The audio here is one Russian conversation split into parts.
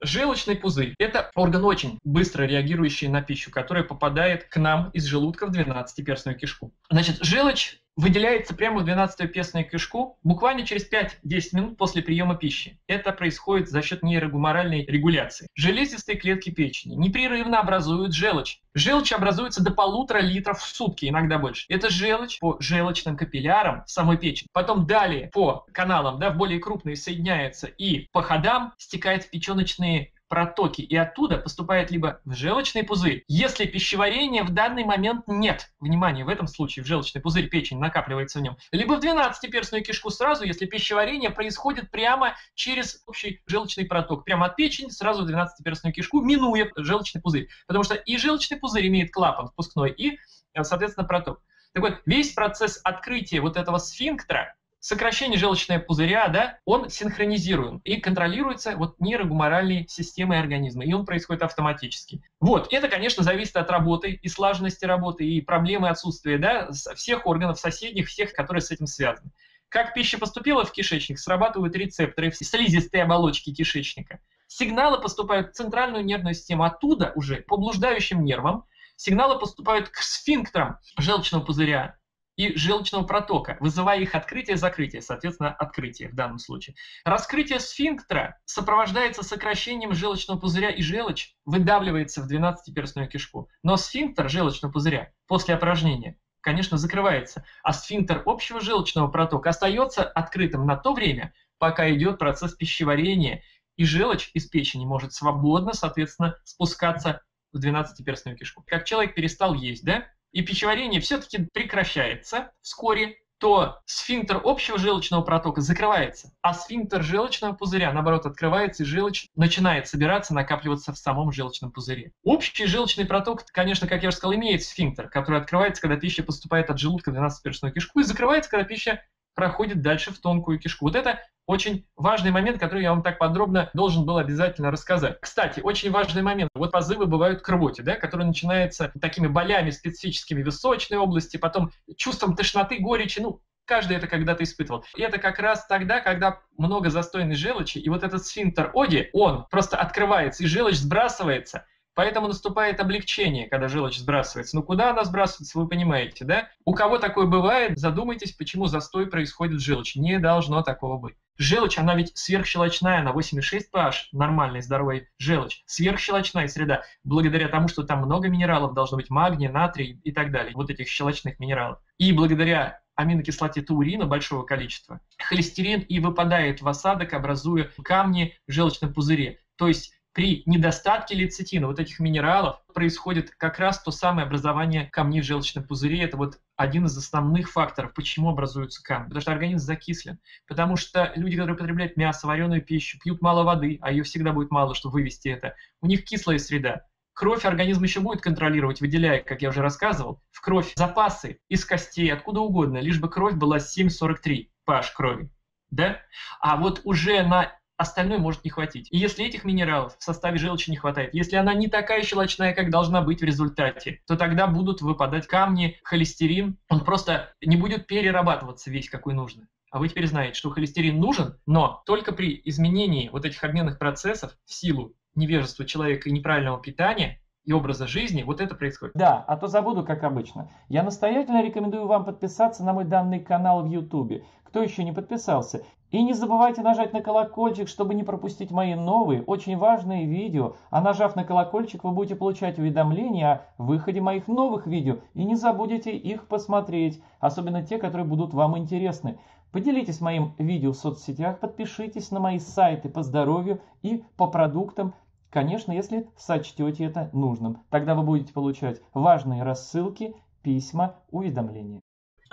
Желчный пузырь – это орган очень быстро реагирующий на пищу, который попадает к нам из желудка в 12-перстную кишку. Значит, желчь выделяется прямо в 12-перстную кишку буквально через 5-10 минут после приема пищи. Это происходит за счет нейрогуморальной регуляции. Железистые клетки печени непрерывно образуют желчь. Желчь образуется до полутора литров в сутки, иногда больше. Это желчь по желчным капиллярам самой печени. Потом далее по каналам, да, в более крупные соединяется и по ходам стекает в печеночные протоки, и оттуда поступает либо в желчный пузырь, если пищеварения в данный момент нет, внимание, в этом случае в желчный пузырь печень накапливается в нем, либо в 12-перстную кишку сразу, если пищеварение происходит прямо через общий желчный проток, прямо от печени сразу в 12-перстную кишку, минуя желчный пузырь. Потому что и желчный пузырь имеет клапан впускной, и, соответственно, проток. Так вот, весь процесс открытия вот этого сфинктера сокращение желчного пузыря, да, он синхронизируем и контролируется вот нейрогуморальной системой организма, и он происходит автоматически. Вот, это, конечно, зависит от работы и слаженности работы, и проблемы отсутствия, да, всех органов соседних, всех, которые с этим связаны. Как пища поступила в кишечник, срабатывают рецепторы в слизистой оболочке кишечника. Сигналы поступают в центральную нервную систему, оттуда уже по блуждающим нервам, сигналы поступают к сфинктерам желчного пузыря, и желчного протока, вызывая их открытие и закрытие, соответственно, открытие в данном случае. Раскрытие сфинктера сопровождается сокращением желчного пузыря, и желчь выдавливается в 12-перстную кишку. Но сфинктер желчного пузыря после опорожнения, конечно, закрывается, а сфинктер общего желчного протока остается открытым на то время, пока идет процесс пищеварения, и желчь из печени может свободно, соответственно, спускаться в 12-перстную кишку. Как человек перестал есть, да, и пищеварение все-таки прекращается вскоре, то сфинктер общего желчного протока закрывается, а сфинктер желчного пузыря, наоборот, открывается, и желчь начинает собираться, накапливаться в самом желчном пузыре. Общий желчный проток, конечно, как я уже сказал, имеет сфинктер, который открывается, когда пища поступает от желудка в 12-перстную кишку, и закрывается, когда пища проходит дальше в тонкую кишку. Вот это очень важный момент, который я вам так подробно должен был обязательно рассказать. Кстати, очень важный момент. Вот позывы бывают к рвоте, да, которые начинаются такими болями специфическими височной области, потом чувством тошноты, горечи, ну, Каждый это когда-то испытывал. И это как раз тогда, когда много застойной желчи, и вот этот сфинктер Оди, он просто открывается, и желчь сбрасывается, Поэтому наступает облегчение, когда желчь сбрасывается. Ну куда она сбрасывается, вы понимаете, да? У кого такое бывает, задумайтесь, почему застой происходит в желчи. Не должно такого быть. Желчь, она ведь сверхщелочная, на 8,6 pH, нормальный, здоровый желчь. Сверхщелочная среда, благодаря тому, что там много минералов, должно быть магний, натрий и так далее, вот этих щелочных минералов. И благодаря аминокислоте таурина большого количества, холестерин и выпадает в осадок, образуя камни в желчном пузыре. То есть при недостатке лецитина, вот этих минералов, происходит как раз то самое образование камней в желчном пузыре. Это вот один из основных факторов, почему образуются камни. Потому что организм закислен. Потому что люди, которые потребляют мясо, вареную пищу, пьют мало воды, а ее всегда будет мало, чтобы вывести это, у них кислая среда. Кровь организм еще будет контролировать, выделяя, как я уже рассказывал, в кровь запасы из костей, откуда угодно, лишь бы кровь была 7,43 pH крови. Да? А вот уже на остальное может не хватить. И если этих минералов в составе желчи не хватает, если она не такая щелочная, как должна быть в результате, то тогда будут выпадать камни, холестерин, он просто не будет перерабатываться весь, какой нужно. А вы теперь знаете, что холестерин нужен, но только при изменении вот этих обменных процессов в силу невежества человека и неправильного питания и образа жизни, вот это происходит. Да, а то забуду, как обычно. Я настоятельно рекомендую вам подписаться на мой данный канал в YouTube. Кто еще не подписался? И не забывайте нажать на колокольчик, чтобы не пропустить мои новые, очень важные видео. А нажав на колокольчик, вы будете получать уведомления о выходе моих новых видео. И не забудете их посмотреть, особенно те, которые будут вам интересны. Поделитесь моим видео в соцсетях, подпишитесь на мои сайты по здоровью и по продуктам, Конечно, если сочтете это нужным. Тогда вы будете получать важные рассылки, письма, уведомления.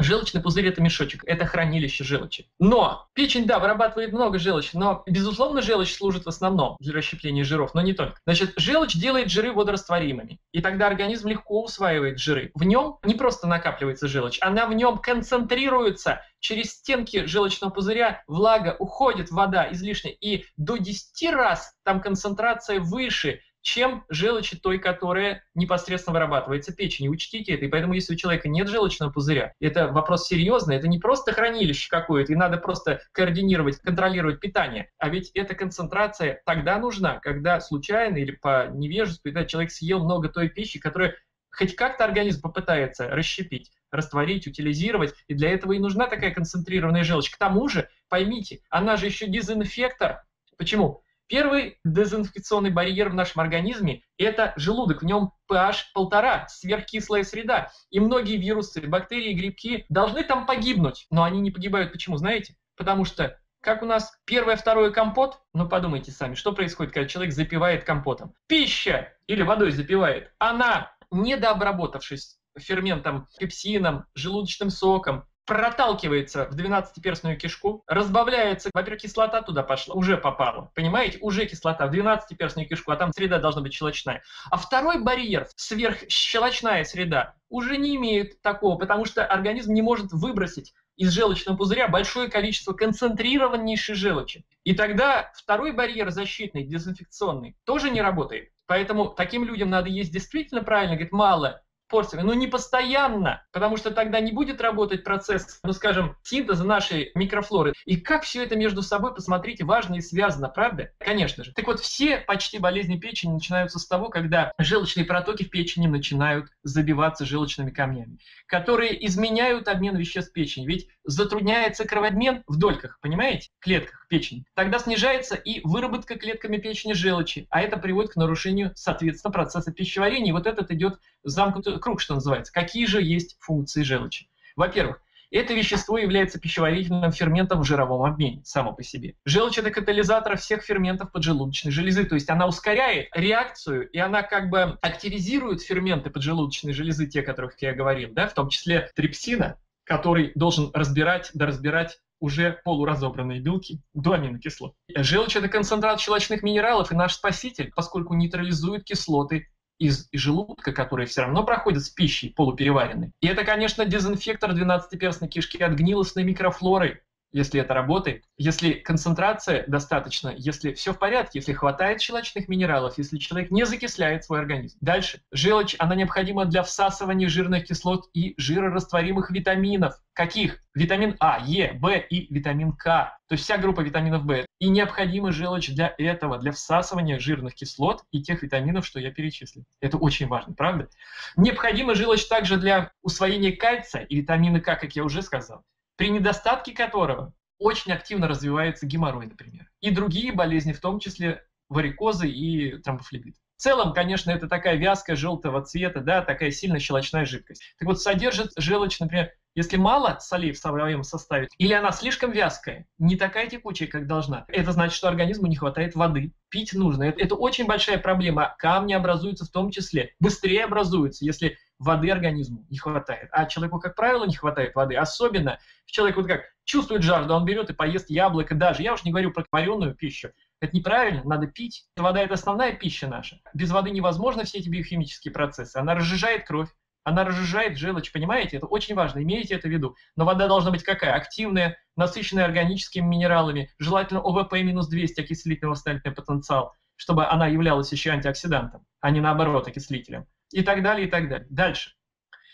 Желчный пузырь – это мешочек, это хранилище желчи. Но печень, да, вырабатывает много желчи, но, безусловно, желчь служит в основном для расщепления жиров, но не только. Значит, желчь делает жиры водорастворимыми, и тогда организм легко усваивает жиры. В нем не просто накапливается желчь, она в нем концентрируется. Через стенки желчного пузыря влага уходит, вода излишняя, и до 10 раз там концентрация выше, чем желчи той, которая непосредственно вырабатывается печенью. Учтите это. И поэтому, если у человека нет желчного пузыря, это вопрос серьезный, это не просто хранилище какое-то, и надо просто координировать, контролировать питание. А ведь эта концентрация тогда нужна, когда случайно или по невежеству, когда человек съел много той пищи, которая хоть как-то организм попытается расщепить, растворить, утилизировать, и для этого и нужна такая концентрированная желчь. К тому же, поймите, она же еще дезинфектор. Почему? Первый дезинфекционный барьер в нашем организме – это желудок, в нем pH полтора, сверхкислая среда. И многие вирусы, бактерии, грибки должны там погибнуть. Но они не погибают. Почему? Знаете? Потому что как у нас первое, второе компот, ну подумайте сами, что происходит, когда человек запивает компотом. Пища или водой запивает, она, недообработавшись ферментом, пепсином, желудочным соком, проталкивается в 12-перстную кишку, разбавляется, во-первых, кислота туда пошла, уже попала, понимаете, уже кислота в 12-перстную кишку, а там среда должна быть щелочная. А второй барьер, сверхщелочная среда, уже не имеет такого, потому что организм не может выбросить из желчного пузыря большое количество концентрированнейшей желчи. И тогда второй барьер защитный, дезинфекционный, тоже не работает. Поэтому таким людям надо есть действительно правильно, говорит, мало, порциями, но не постоянно, потому что тогда не будет работать процесс, ну скажем, синтеза нашей микрофлоры. И как все это между собой, посмотрите, важно и связано, правда? Конечно же. Так вот, все почти болезни печени начинаются с того, когда желчные протоки в печени начинают забиваться желчными камнями, которые изменяют обмен веществ печени. Ведь затрудняется кровообмен в дольках, понимаете, клетках печени. Тогда снижается и выработка клетками печени желчи, а это приводит к нарушению, соответственно, процесса пищеварения. И вот этот идет замкнутый круг, что называется. Какие же есть функции желчи? Во-первых, это вещество является пищеварительным ферментом в жировом обмене само по себе. Желчь – это катализатор всех ферментов поджелудочной железы, то есть она ускоряет реакцию, и она как бы активизирует ферменты поджелудочной железы, те, о которых я говорил, да, в том числе трипсина, который должен разбирать, доразбирать уже полуразобранные белки до аминокислот. Желчь – это концентрат щелочных минералов и наш спаситель, поскольку нейтрализует кислоты из желудка, которые все равно проходят с пищей полупереваренной. И это, конечно, дезинфектор 12-перстной кишки от гнилостной микрофлоры, если это работает, если концентрация достаточно, если все в порядке, если хватает щелочных минералов, если человек не закисляет свой организм. Дальше. Желчь, она необходима для всасывания жирных кислот и жирорастворимых витаминов. Каких? Витамин А, Е, В и витамин К. То есть вся группа витаминов В. И необходима желчь для этого, для всасывания жирных кислот и тех витаминов, что я перечислил. Это очень важно, правда? Необходима желчь также для усвоения кальция и витамина К, как я уже сказал при недостатке которого очень активно развивается геморрой, например, и другие болезни, в том числе варикозы и тромбофлебит. В целом, конечно, это такая вязкая желтого цвета, да, такая сильно щелочная жидкость. Так вот, содержит желчь, например, если мало солей в своем составе, или она слишком вязкая, не такая текучая, как должна, это значит, что организму не хватает воды. Пить нужно. Это, это очень большая проблема. Камни образуются в том числе. Быстрее образуются, если воды организму не хватает. А человеку, как правило, не хватает воды. Особенно человек вот как чувствует жажду, он берет и поест яблоко даже. Я уж не говорю про вареную пищу. Это неправильно, надо пить. Вода – это основная пища наша. Без воды невозможно все эти биохимические процессы. Она разжижает кровь, она разжижает желчь, понимаете? Это очень важно, имейте это в виду. Но вода должна быть какая? Активная, насыщенная органическими минералами, желательно ОВП-200, окислительно-восстановительный потенциал, чтобы она являлась еще антиоксидантом, а не наоборот окислителем и так далее, и так далее. Дальше.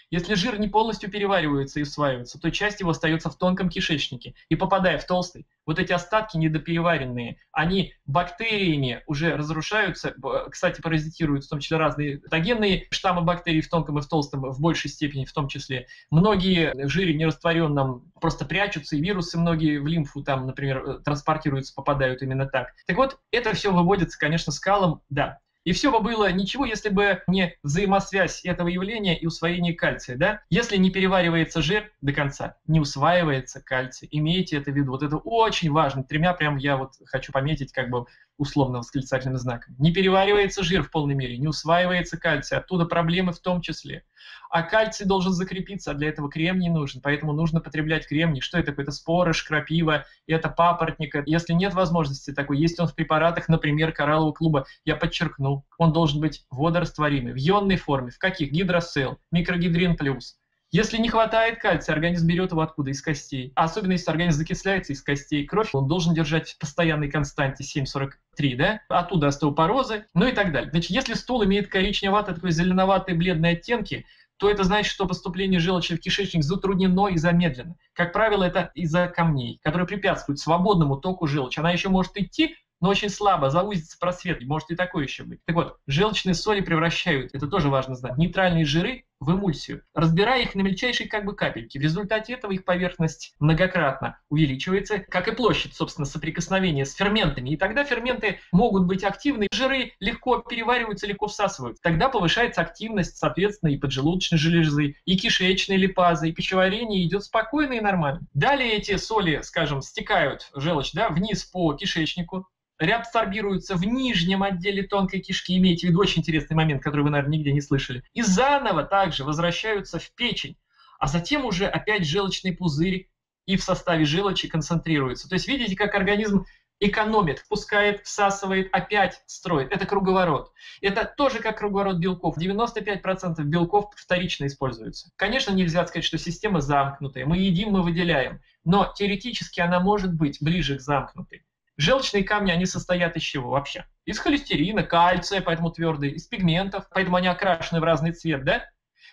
Если жир не полностью переваривается и усваивается, то часть его остается в тонком кишечнике. И попадая в толстый, вот эти остатки недопереваренные, они бактериями уже разрушаются, кстати, паразитируют в том числе разные патогенные штаммы бактерий в тонком и в толстом, в большей степени в том числе. Многие в жире нерастворенном просто прячутся, и вирусы многие в лимфу там, например, транспортируются, попадают именно так. Так вот, это все выводится, конечно, скалом, да, и все бы было ничего, если бы не взаимосвязь этого явления и усвоение кальция. Да? Если не переваривается жир до конца, не усваивается кальций. Имейте это в виду. Вот это очень важно. Тремя прям я вот хочу пометить как бы условно восклицательным знаком. Не переваривается жир в полной мере, не усваивается кальций, оттуда проблемы в том числе. А кальций должен закрепиться, а для этого кремний нужен, поэтому нужно потреблять кремний. Что это? Это спорыш, крапива, это папоротник. Если нет возможности такой, есть он в препаратах, например, кораллового клуба, я подчеркну, он должен быть водорастворимый, в ионной форме. В каких? Гидросел, микрогидрин плюс. Если не хватает кальция, организм берет его откуда? Из костей. А особенно если организм закисляется из костей, кровь он должен держать в постоянной константе 7,43, да? Оттуда остеопорозы, ну и так далее. Значит, если стул имеет коричневатый, такой зеленоватые бледные оттенки, то это значит, что поступление желчи в кишечник затруднено и замедлено. Как правило, это из-за камней, которые препятствуют свободному току желчи. Она еще может идти, но очень слабо, заузится просвет, может и такое еще быть. Так вот, желчные соли превращают, это тоже важно знать, нейтральные жиры в эмульсию, разбирая их на мельчайшие как бы капельки. В результате этого их поверхность многократно увеличивается, как и площадь, собственно, соприкосновения с ферментами. И тогда ферменты могут быть активны, жиры легко перевариваются, легко всасываются. Тогда повышается активность, соответственно, и поджелудочной железы, и кишечной липазы, и пищеварение идет спокойно и нормально. Далее эти соли, скажем, стекают желчь да, вниз по кишечнику, реабсорбируются в нижнем отделе тонкой кишки, имейте в виду очень интересный момент, который вы, наверное, нигде не слышали, и заново также возвращаются в печень, а затем уже опять желчный пузырь и в составе желчи концентрируется. То есть видите, как организм экономит, впускает, всасывает, опять строит. Это круговорот. Это тоже как круговорот белков. 95% белков вторично используются. Конечно, нельзя сказать, что система замкнутая. Мы едим, мы выделяем. Но теоретически она может быть ближе к замкнутой. Желчные камни, они состоят из чего вообще? Из холестерина, кальция, поэтому твердые, из пигментов, поэтому они окрашены в разный цвет, да?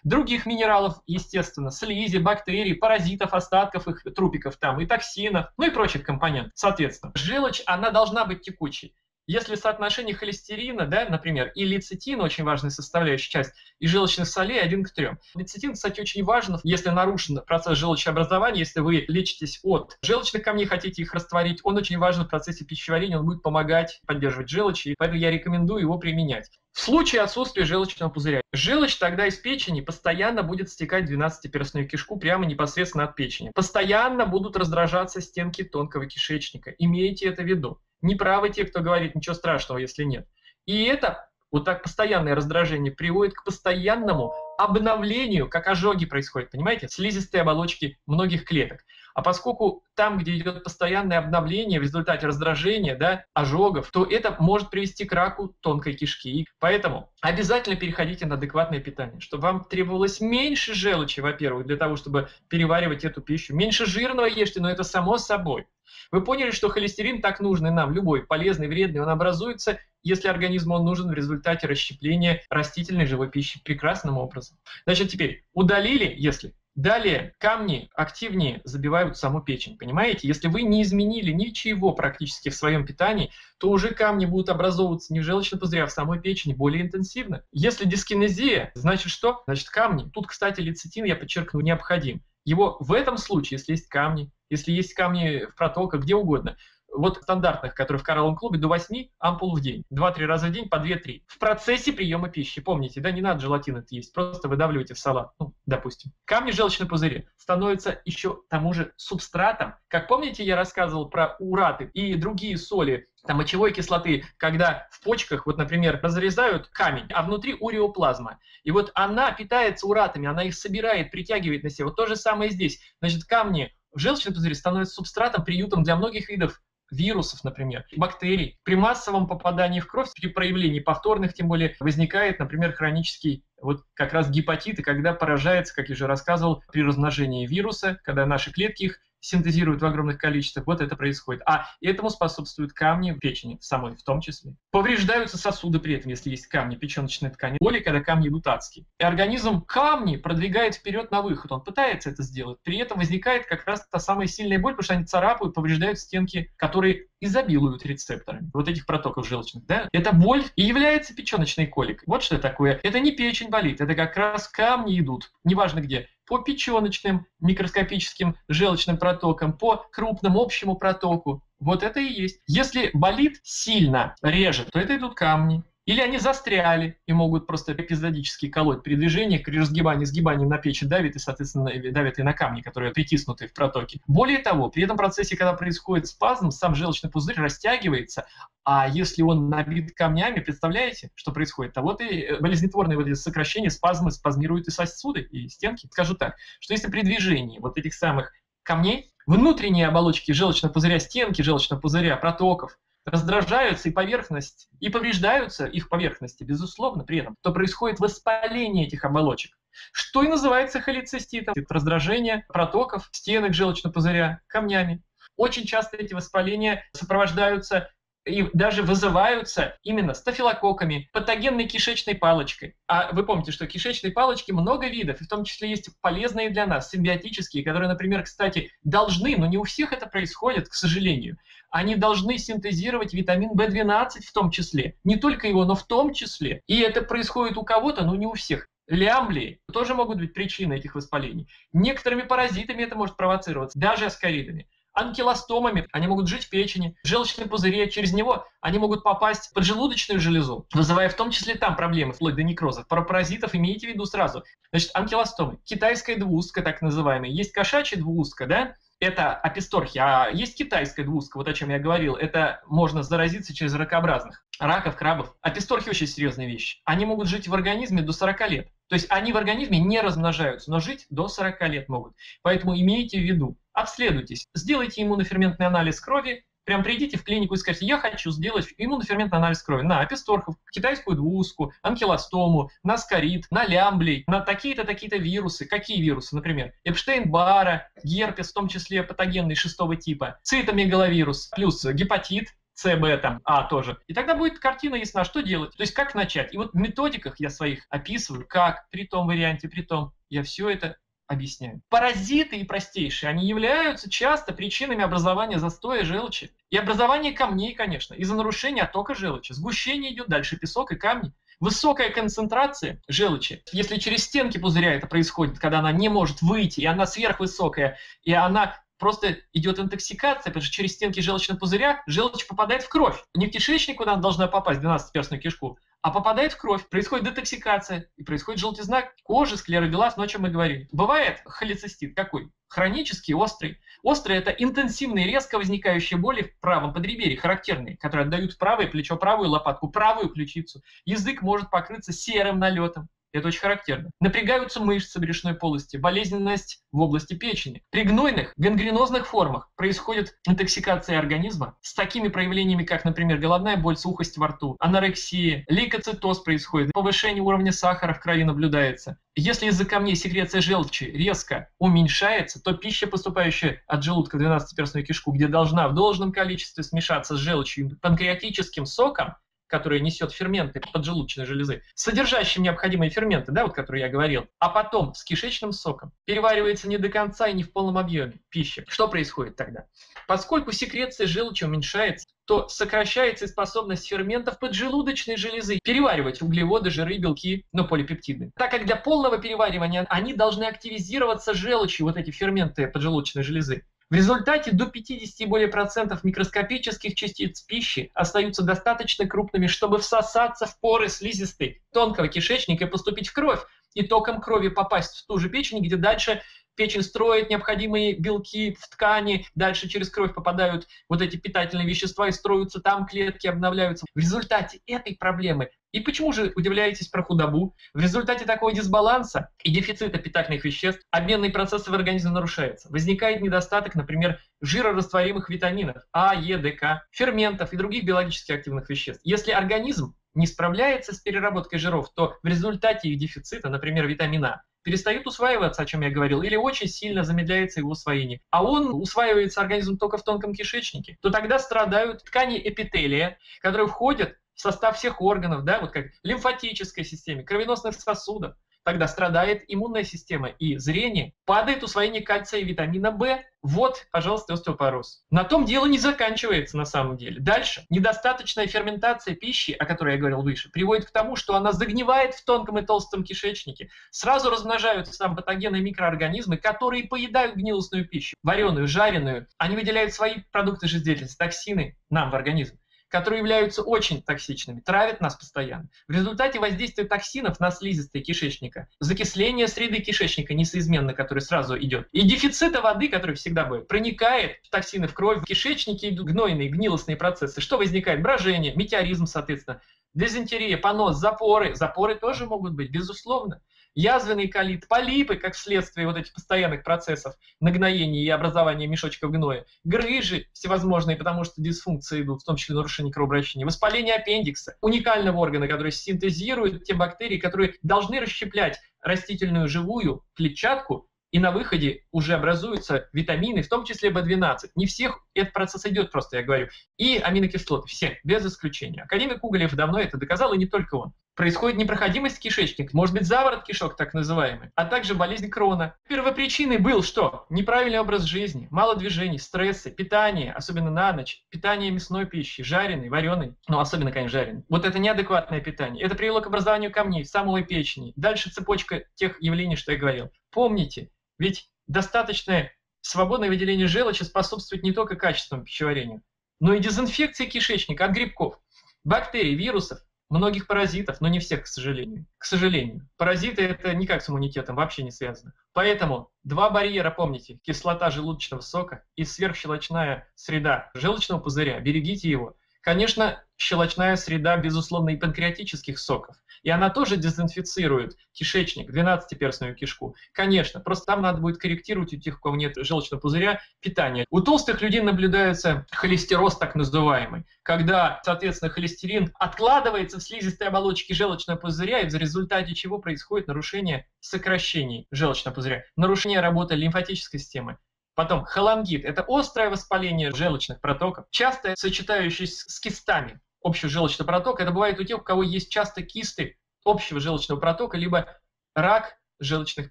Других минералов, естественно, слизи, бактерий, паразитов, остатков их трупиков там, и токсинов, ну и прочих компонентов, соответственно. Желчь, она должна быть текучей. Если соотношение холестерина, да, например, и лецитина, очень важная составляющая часть, и желчных солей один к трем. Лецитин, кстати, очень важен, если нарушен процесс желчеобразования, если вы лечитесь от желчных камней, хотите их растворить, он очень важен в процессе пищеварения, он будет помогать поддерживать желчь, и поэтому я рекомендую его применять. В случае отсутствия желчного пузыря, желчь тогда из печени постоянно будет стекать в 12-перстную кишку прямо непосредственно от печени. Постоянно будут раздражаться стенки тонкого кишечника. Имейте это в виду. Не правы те, кто говорит, ничего страшного, если нет. И это, вот так постоянное раздражение приводит к постоянному обновлению, как ожоги происходят, понимаете, слизистой оболочки многих клеток. А поскольку там, где идет постоянное обновление в результате раздражения, да, ожогов, то это может привести к раку тонкой кишки. Поэтому обязательно переходите на адекватное питание, чтобы вам требовалось меньше желчи, во-первых, для того, чтобы переваривать эту пищу. Меньше жирного ешьте, но это само собой. Вы поняли, что холестерин так нужный нам, любой, полезный, вредный, он образуется, если организму он нужен в результате расщепления растительной живой пищи прекрасным образом. Значит, теперь удалили, если Далее камни активнее забивают саму печень, понимаете? Если вы не изменили ничего практически в своем питании, то уже камни будут образовываться не в желчном пузыре, а в самой печени более интенсивно. Если дискинезия, значит что? Значит камни. Тут, кстати, лецитин, я подчеркну, необходим. Его в этом случае, если есть камни, если есть камни в протоках, где угодно, вот стандартных, которые в коралловом клубе, до 8 ампул в день. 2-3 раза в день по 2-3. В процессе приема пищи. Помните, да, не надо желатин это есть, просто выдавливаете в салат, ну, допустим. Камни в желчном пузыре становятся еще тому же субстратом. Как помните, я рассказывал про ураты и другие соли, там, мочевой кислоты, когда в почках, вот, например, разрезают камень, а внутри уреоплазма. И вот она питается уратами, она их собирает, притягивает на себя. Вот то же самое здесь. Значит, камни в желчном пузыре становятся субстратом, приютом для многих видов вирусов, например, бактерий. При массовом попадании в кровь, при проявлении повторных, тем более, возникает, например, хронический вот как раз гепатит, и когда поражается, как я уже рассказывал, при размножении вируса, когда наши клетки их синтезируют в огромных количествах, вот это происходит. А этому способствуют камни в печени самой в том числе. Повреждаются сосуды при этом, если есть камни, печеночной ткани. Боли, когда камни идут адские. И организм камни продвигает вперед на выход. Он пытается это сделать. При этом возникает как раз та самая сильная боль, потому что они царапают, повреждают стенки, которые изобилуют рецепторами вот этих протоков желчных. Да? Эта боль и является печеночной коликой. Вот что это такое. Это не печень болит, это как раз камни идут, неважно где по печеночным микроскопическим желчным протокам, по крупному общему протоку. Вот это и есть. Если болит сильно, режет, то это идут камни. Или они застряли и могут просто эпизодически колоть при движении, при разгибании, сгибании на печень давит и, соответственно, давит и на камни, которые притиснуты в протоке. Более того, при этом процессе, когда происходит спазм, сам желчный пузырь растягивается, а если он набит камнями, представляете, что происходит? А вот и э, болезнетворные вот эти сокращения, спазмы, спазмируют и сосуды, и стенки. Скажу так, что если при движении вот этих самых камней, внутренние оболочки желчного пузыря, стенки желчного пузыря, протоков, раздражаются и поверхность, и повреждаются их поверхности, безусловно, при этом, то происходит воспаление этих оболочек. что и называется холециститом. Это раздражение протоков, стенок желчного пузыря камнями. Очень часто эти воспаления сопровождаются и даже вызываются именно стафилококками, патогенной кишечной палочкой. А вы помните, что кишечной палочки много видов, и в том числе есть полезные для нас, симбиотические, которые, например, кстати, должны, но не у всех это происходит, к сожалению, они должны синтезировать витамин В12 в том числе. Не только его, но в том числе. И это происходит у кого-то, но не у всех. Лямблии тоже могут быть причиной этих воспалений. Некоторыми паразитами это может провоцироваться, даже аскаридами анкилостомами, они могут жить в печени, в желчном пузыре, через него они могут попасть в поджелудочную железу, вызывая в том числе там проблемы, вплоть до некрозов. Про паразитов имейте в виду сразу. Значит, анкилостомы, китайская двуустка так называемая, есть кошачья двуустка, да, это аписторхи, а есть китайская двуустка, вот о чем я говорил, это можно заразиться через ракообразных, раков, крабов. Аписторхи очень серьезная вещь. Они могут жить в организме до 40 лет. То есть они в организме не размножаются, но жить до 40 лет могут. Поэтому имейте в виду, обследуйтесь, сделайте иммуноферментный анализ крови, Прям придите в клинику и скажите, я хочу сделать иммуноферментный анализ крови на аписторхов, китайскую двуску, анкилостому, на скорит, на лямблей, на такие-то, такие-то вирусы. Какие вирусы, например? Эпштейн-Бара, герпес, в том числе патогенный шестого типа, цитомегаловирус, плюс гепатит, ЦБ там, А тоже. И тогда будет картина ясна, что делать. То есть как начать. И вот в методиках я своих описываю, как при том варианте, при том. Я все это объясняю. Паразиты и простейшие, они являются часто причинами образования застоя желчи. И образования камней, конечно, из-за нарушения оттока желчи. Сгущение идет дальше, песок и камни. Высокая концентрация желчи, если через стенки пузыря это происходит, когда она не может выйти, и она сверхвысокая, и она просто идет интоксикация, потому что через стенки желчного пузыря желчь попадает в кровь. Не в кишечник, куда она должна попасть, 12-перстную кишку, а попадает в кровь, происходит детоксикация, и происходит желтизна кожи, склероглаз, ну о чем мы говорили. Бывает холецистит какой? Хронический, острый. Острый – это интенсивные, резко возникающие боли в правом подреберье, характерные, которые отдают в правое плечо, правую лопатку, правую ключицу. Язык может покрыться серым налетом. Это очень характерно. Напрягаются мышцы брюшной полости, болезненность в области печени. При гнойных, гангренозных формах происходит интоксикация организма с такими проявлениями, как, например, головная боль, сухость во рту, анорексия, лейкоцитоз происходит, повышение уровня сахара в крови наблюдается. Если из-за камней секреция желчи резко уменьшается, то пища, поступающая от желудка в 12-перстную кишку, где должна в должном количестве смешаться с желчью панкреатическим соком, которая несет ферменты поджелудочной железы, содержащие необходимые ферменты, да, вот которые я говорил, а потом с кишечным соком переваривается не до конца и не в полном объеме пищи. Что происходит тогда? Поскольку секреция желчи уменьшается, то сокращается способность ферментов поджелудочной железы переваривать углеводы, жиры, белки, но полипептиды. Так как для полного переваривания они должны активизироваться желчью, вот эти ферменты поджелудочной железы. В результате до 50 и более процентов микроскопических частиц пищи остаются достаточно крупными, чтобы всосаться в поры слизистой тонкого кишечника и поступить в кровь, и током крови попасть в ту же печень, где дальше печень строит необходимые белки в ткани, дальше через кровь попадают вот эти питательные вещества и строятся там, клетки обновляются. В результате этой проблемы и почему же удивляетесь про худобу? В результате такого дисбаланса и дефицита питательных веществ обменные процессы в организме нарушаются. Возникает недостаток, например, жирорастворимых витаминов А, Е, Д, К, ферментов и других биологически активных веществ. Если организм не справляется с переработкой жиров, то в результате их дефицита, например, витамина перестают усваиваться, о чем я говорил, или очень сильно замедляется его усвоение, а он усваивается организм только в тонком кишечнике, то тогда страдают ткани эпителия, которые входят состав всех органов, да, вот как лимфатической системе, кровеносных сосудов, тогда страдает иммунная система и зрение, падает усвоение кальция и витамина В. Вот, пожалуйста, остеопороз. На том дело не заканчивается на самом деле. Дальше. Недостаточная ферментация пищи, о которой я говорил выше, приводит к тому, что она загнивает в тонком и толстом кишечнике. Сразу размножаются там патогенные микроорганизмы, которые поедают гнилостную пищу, вареную, жареную. Они выделяют свои продукты жизнедеятельности, токсины нам в организм которые являются очень токсичными, травят нас постоянно. В результате воздействия токсинов на слизистые кишечника, закисление среды кишечника несоизменно, который сразу идет, и дефицита воды, который всегда будет, проникает токсины в кровь, в кишечнике идут гнойные, гнилостные процессы. Что возникает? Брожение, метеоризм, соответственно, дизентерия, понос, запоры. Запоры тоже могут быть, безусловно язвенный колит, полипы, как следствие вот этих постоянных процессов нагноения и образования мешочков гноя, грыжи всевозможные, потому что дисфункции идут, в том числе нарушение кровообращения, воспаление аппендикса, уникального органа, который синтезирует те бактерии, которые должны расщеплять растительную живую клетчатку, и на выходе уже образуются витамины, в том числе B12. Не всех этот процесс идет просто, я говорю. И аминокислоты, все, без исключения. Академик Уголев давно это доказал, и не только он. Происходит непроходимость кишечника, может быть заворот кишок так называемый, а также болезнь крона. Первопричиной был что? Неправильный образ жизни, мало движений, стрессы, питание, особенно на ночь, питание мясной пищи, жареной, вареной, ну особенно, конечно, жареной. Вот это неадекватное питание. Это привело к образованию камней в самой печени. Дальше цепочка тех явлений, что я говорил. Помните, ведь достаточное свободное выделение желчи способствует не только качественному пищеварению, но и дезинфекции кишечника от грибков, бактерий, вирусов, многих паразитов, но не всех, к сожалению. К сожалению. Паразиты это никак с иммунитетом вообще не связано. Поэтому два барьера, помните, кислота желудочного сока и сверхщелочная среда желчного пузыря, берегите его. Конечно, щелочная среда, безусловно, и панкреатических соков. И она тоже дезинфицирует кишечник, 12-перстную кишку. Конечно, просто там надо будет корректировать у тех, у кого нет желчного пузыря, питание. У толстых людей наблюдается холестероз так называемый, когда, соответственно, холестерин откладывается в слизистой оболочке желчного пузыря, и в результате чего происходит нарушение сокращений желчного пузыря, нарушение работы лимфатической системы, Потом холангит – это острое воспаление желчных протоков, часто сочетающееся с кистами общего желчного протока. Это бывает у тех, у кого есть часто кисты общего желчного протока, либо рак желчных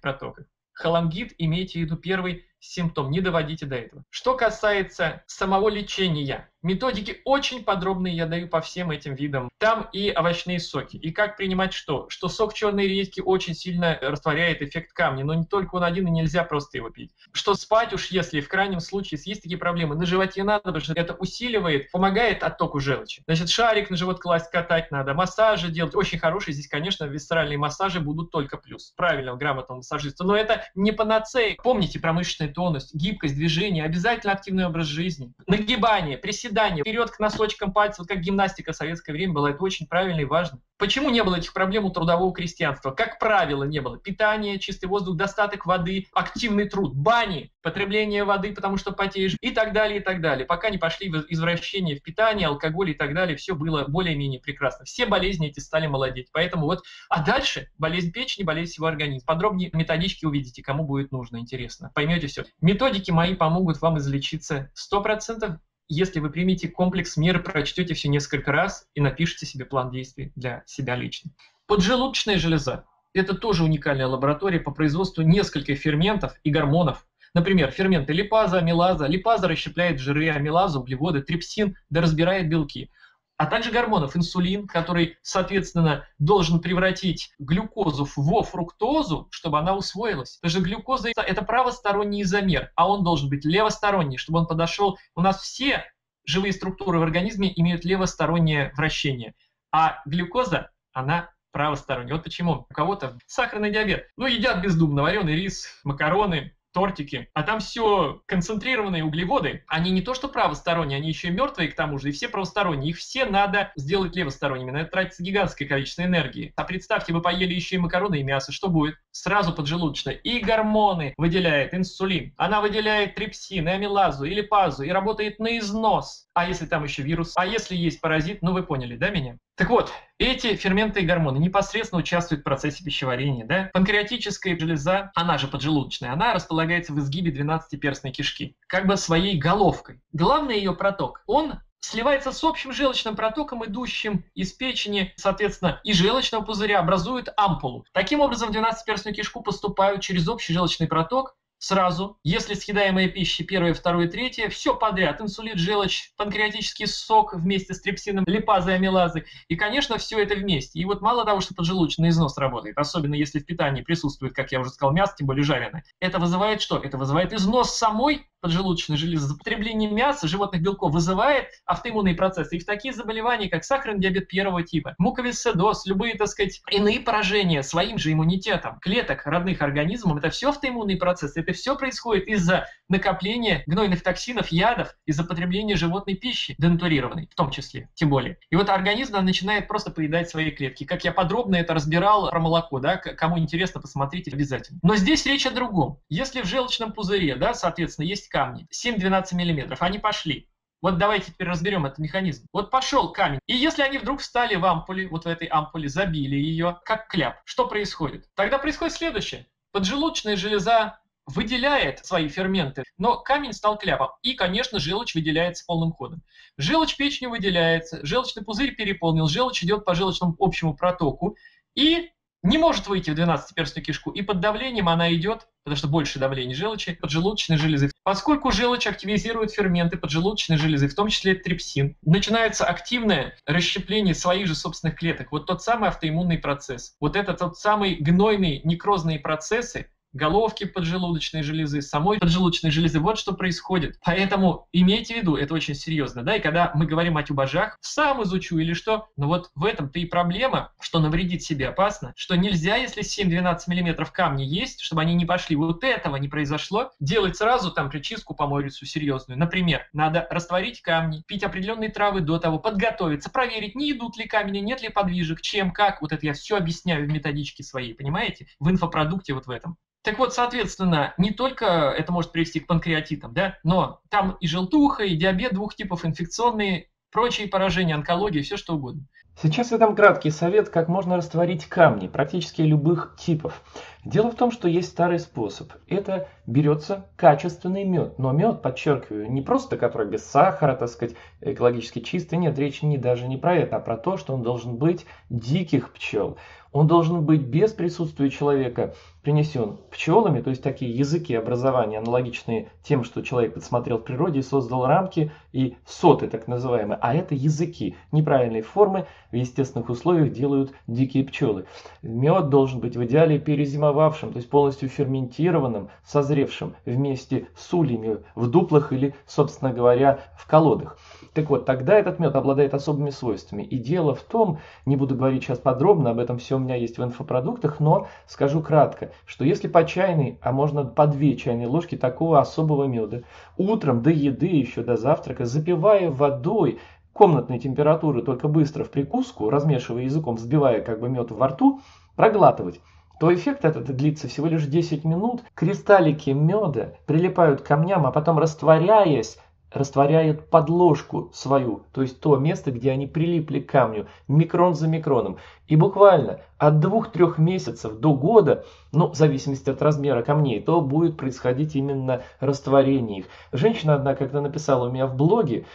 протоков. Холангит имейте в виду первый симптом, не доводите до этого. Что касается самого лечения, методики очень подробные я даю по всем этим видам. Там и овощные соки, и как принимать что. Что сок черной редьки очень сильно растворяет эффект камня, но не только он один, и нельзя просто его пить. Что спать уж, если в крайнем случае есть такие проблемы, на животе надо, потому что это усиливает, помогает оттоку желчи. Значит, шарик на живот класть, катать надо, массажи делать. Очень хорошие здесь, конечно, висцеральные массажи будут только плюс. Правильного, грамотного массажиста. Но это не панацея. Помните про мышечную тонус, гибкость, движение, обязательно активный образ жизни, нагибание, приседание, вперед к носочкам пальцев, вот как гимнастика в советское время была, это очень правильно и важно. Почему не было этих проблем у трудового крестьянства? Как правило, не было. Питание, чистый воздух, достаток воды, активный труд, бани, потребление воды, потому что потеешь, и так далее, и так далее. Пока не пошли извращения в питании, алкоголь и так далее, все было более-менее прекрасно. Все болезни эти стали молодеть. Поэтому вот, а дальше болезнь печени, болезнь всего организма. Подробнее методички увидите, кому будет нужно, интересно. Поймете все. Методики мои помогут вам излечиться 100% если вы примете комплекс мер, прочтете все несколько раз и напишите себе план действий для себя лично. Поджелудочная железа – это тоже уникальная лаборатория по производству нескольких ферментов и гормонов. Например, ферменты липаза, амилаза. Липаза расщепляет жиры, амилаза, углеводы, трипсин, да разбирает белки – а также гормонов, инсулин, который, соответственно, должен превратить глюкозу во фруктозу, чтобы она усвоилась. Потому что глюкоза – это правосторонний изомер, а он должен быть левосторонний, чтобы он подошел. У нас все живые структуры в организме имеют левостороннее вращение, а глюкоза, она правосторонняя. Вот почему у кого-то сахарный диабет. Ну, едят бездумно вареный рис, макароны, тортики, а там все концентрированные углеводы, они не то что правосторонние, они еще и мертвые к тому же, и все правосторонние, их все надо сделать левосторонними, на это тратится гигантское количество энергии. А представьте, вы поели еще и макароны и мясо, что будет? Сразу поджелудочная. И гормоны выделяет инсулин, она выделяет трипсин, и амилазу, или пазу, и работает на износ. А если там еще вирус? А если есть паразит? Ну вы поняли, да, меня? Так вот, эти ферменты и гормоны непосредственно участвуют в процессе пищеварения. Да? Панкреатическая железа, она же поджелудочная, она располагается в изгибе 12-перстной кишки, как бы своей головкой. Главный ее проток, он сливается с общим желчным протоком, идущим из печени, соответственно, и желчного пузыря, образует ампулу. Таким образом, в 12-перстную кишку поступают через общий желчный проток сразу, если съедаемая пища первое, второе, третье, все подряд, инсулин, желчь, панкреатический сок вместе с трипсином, липазы, амилазы, и, конечно, все это вместе. И вот мало того, что поджелудочный износ работает, особенно если в питании присутствует, как я уже сказал, мясо, тем более жареное, это вызывает что? Это вызывает износ самой поджелудочной железы, запотребление мяса, животных белков вызывает автоиммунные процессы. И в такие заболевания, как сахарный диабет первого типа, муковисцидоз, любые, так сказать, иные поражения своим же иммунитетом клеток родных организмов, это все автоиммунные процессы. Это все происходит из-за накопления гнойных токсинов, ядов, из-за потребления животной пищи, денатурированной в том числе, тем более. И вот организм начинает просто поедать свои клетки. Как я подробно это разбирал про молоко, да, кому интересно, посмотрите обязательно. Но здесь речь о другом. Если в желчном пузыре, да, соответственно, есть камни 7-12 мм, они пошли. Вот давайте теперь разберем этот механизм. Вот пошел камень. И если они вдруг встали в ампуле, вот в этой ампуле, забили ее, как кляп, что происходит? Тогда происходит следующее. Поджелудочная железа выделяет свои ферменты, но камень стал кляпом. И, конечно, желчь выделяется полным ходом. Желчь печени выделяется, желчный пузырь переполнил, желчь идет по желчному общему протоку и не может выйти в 12-перстную кишку, и под давлением она идет, потому что больше давления желчи, поджелудочной железы. Поскольку желчь активизирует ферменты поджелудочной железы, в том числе трипсин, начинается активное расщепление своих же собственных клеток. Вот тот самый автоиммунный процесс. Вот это тот самый гнойный некрозные процессы, головки поджелудочной железы, самой поджелудочной железы. Вот что происходит. Поэтому имейте в виду, это очень серьезно. Да? И когда мы говорим о тюбажах, сам изучу или что, но вот в этом-то и проблема, что навредить себе опасно, что нельзя, если 7-12 мм камни есть, чтобы они не пошли. Вот этого не произошло, делать сразу там причистку по морицу серьезную. Например, надо растворить камни, пить определенные травы до того, подготовиться, проверить, не идут ли камни, нет ли подвижек, чем, как. Вот это я все объясняю в методичке своей, понимаете? В инфопродукте вот в этом. Так вот, соответственно, не только это может привести к панкреатитам, да, но там и желтуха, и диабет двух типов, инфекционные, прочие поражения, онкология, все что угодно. Сейчас я дам краткий совет, как можно растворить камни практически любых типов. Дело в том, что есть старый способ. Это берется качественный мед. Но мед, подчеркиваю, не просто который без сахара, так сказать, экологически чистый. Нет, речь не даже не про это, а про то, что он должен быть диких пчел. Он должен быть без присутствия человека принесен пчелами, то есть такие языки образования, аналогичные тем, что человек подсмотрел в природе и создал рамки и соты, так называемые. А это языки неправильной формы в естественных условиях делают дикие пчелы. Мед должен быть в идеале перезимовавшим, то есть полностью ферментированным, созревшим вместе с ульями в дуплах или, собственно говоря, в колодах. Так вот, тогда этот мед обладает особыми свойствами. И дело в том, не буду говорить сейчас подробно, об этом все у меня есть в инфопродуктах, но скажу кратко, что если по чайной, а можно по две чайные ложки такого особого меда, утром до еды, еще до завтрака, запивая водой комнатной температуры, только быстро в прикуску, размешивая языком, взбивая как бы мед во рту, проглатывать, то эффект этот длится всего лишь 10 минут. Кристаллики меда прилипают к камням, а потом растворяясь, растворяют подложку свою, то есть то место, где они прилипли к камню, микрон за микроном. И буквально от двух-трех месяцев до года, ну, в зависимости от размера камней, то будет происходить именно растворение их. Женщина одна когда написала у меня в блоге,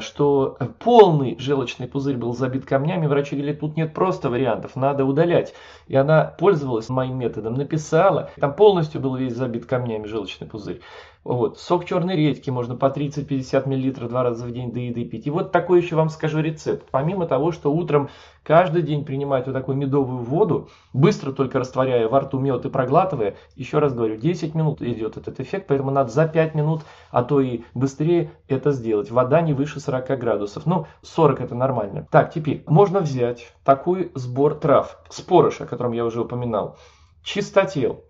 что полный желчный пузырь был забит камнями, врачи говорили, тут нет просто вариантов, надо удалять. И она пользовалась моим методом, написала, там полностью был весь забит камнями желчный пузырь. Вот. Сок черной редьки можно по 30-50 мл два раза в день до еды пить. И вот такой еще вам скажу рецепт. Помимо того, что утром каждый день принимать вот такую медовую воду, быстро только растворяя во рту мед и проглатывая, еще раз говорю, 10 минут идет этот эффект, поэтому надо за 5 минут, а то и быстрее это сделать. Вода не выше 40 градусов. Ну, 40 это нормально. Так, теперь можно взять такой сбор трав. Спорыш, о котором я уже упоминал. Чистотел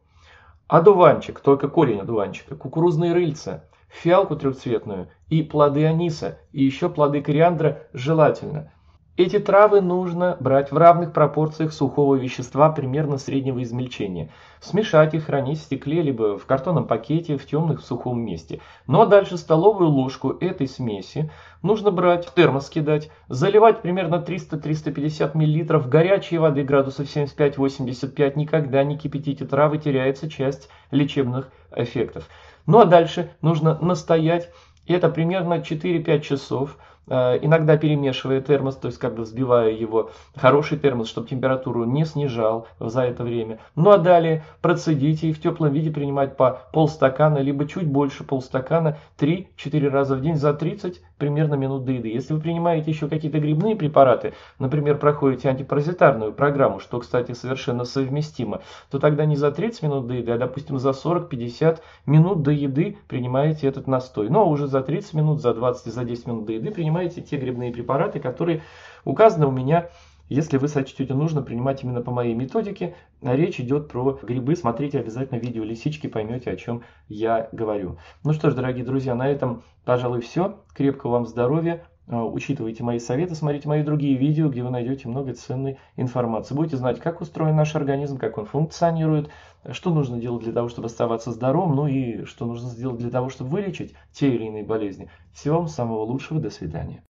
Одуванчик, только корень одуванчика, кукурузные рыльца, фиалку трехцветную и плоды аниса, и еще плоды кориандра желательно. Эти травы нужно брать в равных пропорциях сухого вещества примерно среднего измельчения. Смешать их, хранить в стекле, либо в картонном пакете в темных в сухом месте. Ну а дальше столовую ложку этой смеси нужно брать, в термос кидать, заливать примерно 300-350 мл горячей воды градусов 75-85. Никогда не кипятите травы, теряется часть лечебных эффектов. Ну а дальше нужно настоять. Это примерно 4-5 часов иногда перемешивая термос, то есть как бы взбивая его, хороший термос, чтобы температуру не снижал за это время. Ну а далее процедите и в теплом виде принимать по полстакана, либо чуть больше полстакана 3-4 раза в день за 30 примерно минут до еды. Если вы принимаете еще какие-то грибные препараты, например, проходите антипаразитарную программу, что, кстати, совершенно совместимо, то тогда не за 30 минут до еды, а, допустим, за 40-50 минут до еды принимаете этот настой. А уже за 30 минут, за 20, за 10 минут до еды принимаете те грибные препараты, которые указаны у меня если вы сочтете нужно принимать именно по моей методике, речь идет про грибы. Смотрите обязательно видео лисички, поймете, о чем я говорю. Ну что ж, дорогие друзья, на этом, пожалуй, все. Крепкого вам здоровья, э, учитывайте мои советы, смотрите мои другие видео, где вы найдете много ценной информации. Будете знать, как устроен наш организм, как он функционирует, что нужно делать для того, чтобы оставаться здоровым, ну и что нужно сделать для того, чтобы вылечить те или иные болезни. Всего вам самого лучшего, до свидания.